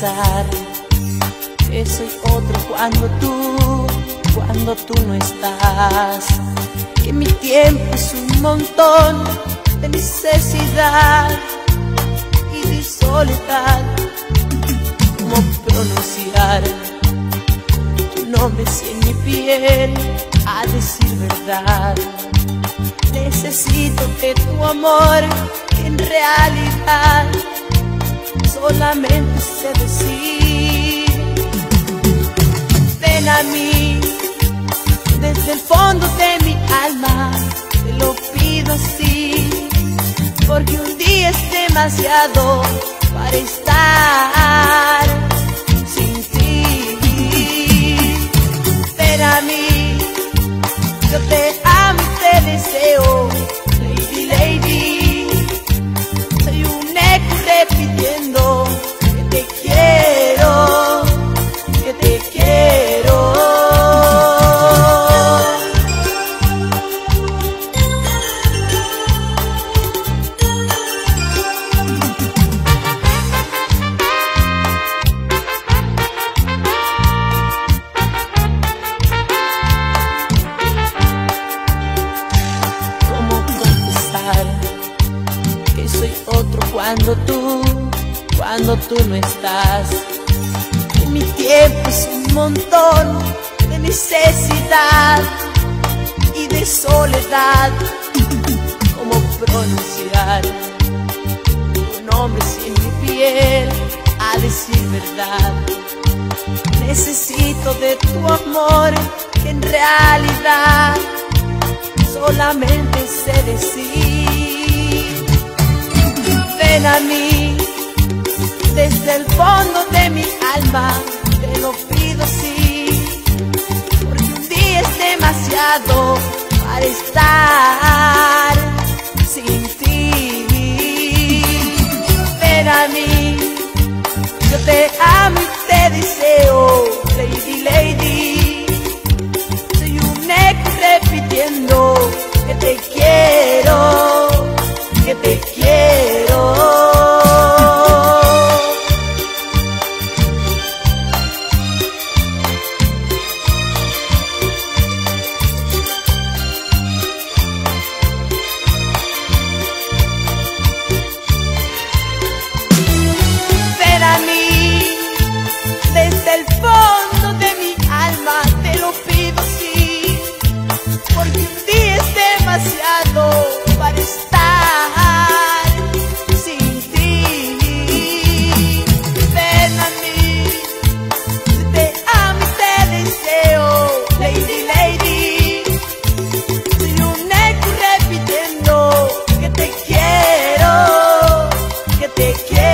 pensar que soy otro cuando tú, cuando tú no estás. Que mi tiempo es un montón de necesidad y de soledad. ¿Cómo pronunciar tu nombre si en mi piel a decir verdad? Necesito de tu amor que en realidad solamente. Ven a mí desde el fondo de mi alma, te lo pido así, porque un día es demasiado para estar sin ti. Ven a mí, yo te cuando tú, cuando tú no estás? Mi tiempo es un montón de necesidad y de soledad. ¿Cómo pronunciar tu nombre sin mi piel a decir verdad? Necesito de tu amor que en realidad solamente sé decir. A mí. Desde el fondo de mi alma, te lo pido sí, porque un día es demasiado para estar Yeah.